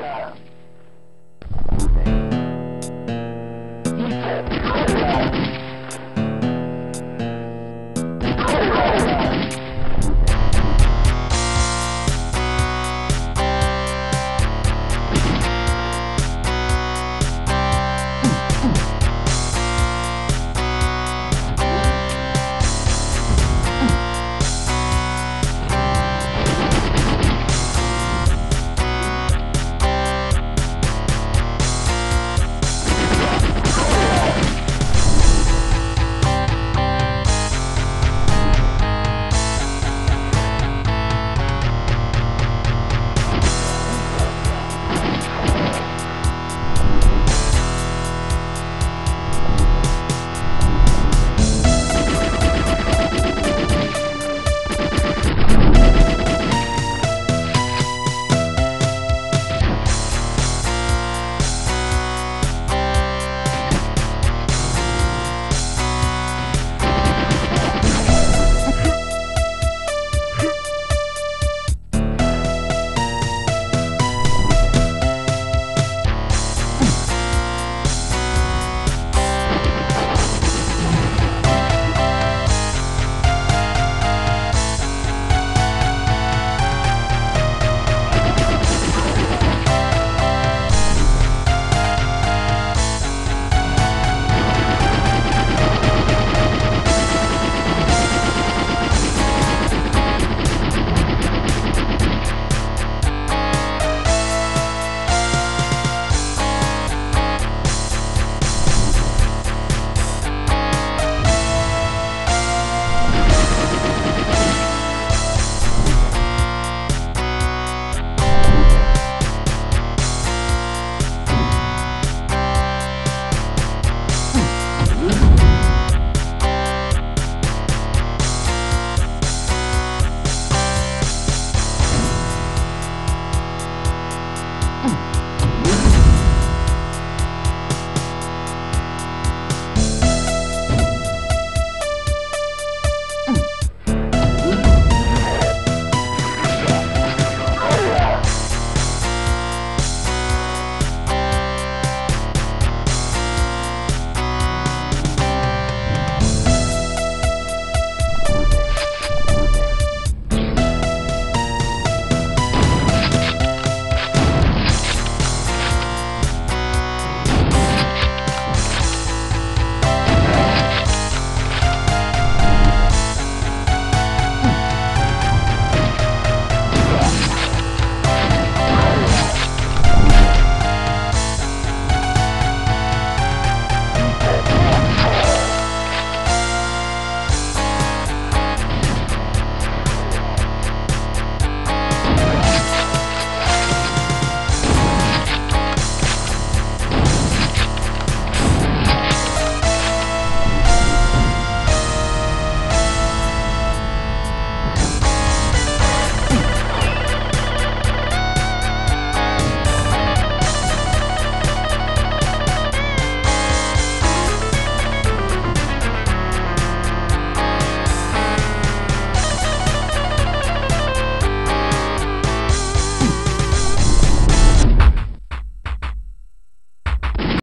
Yeah.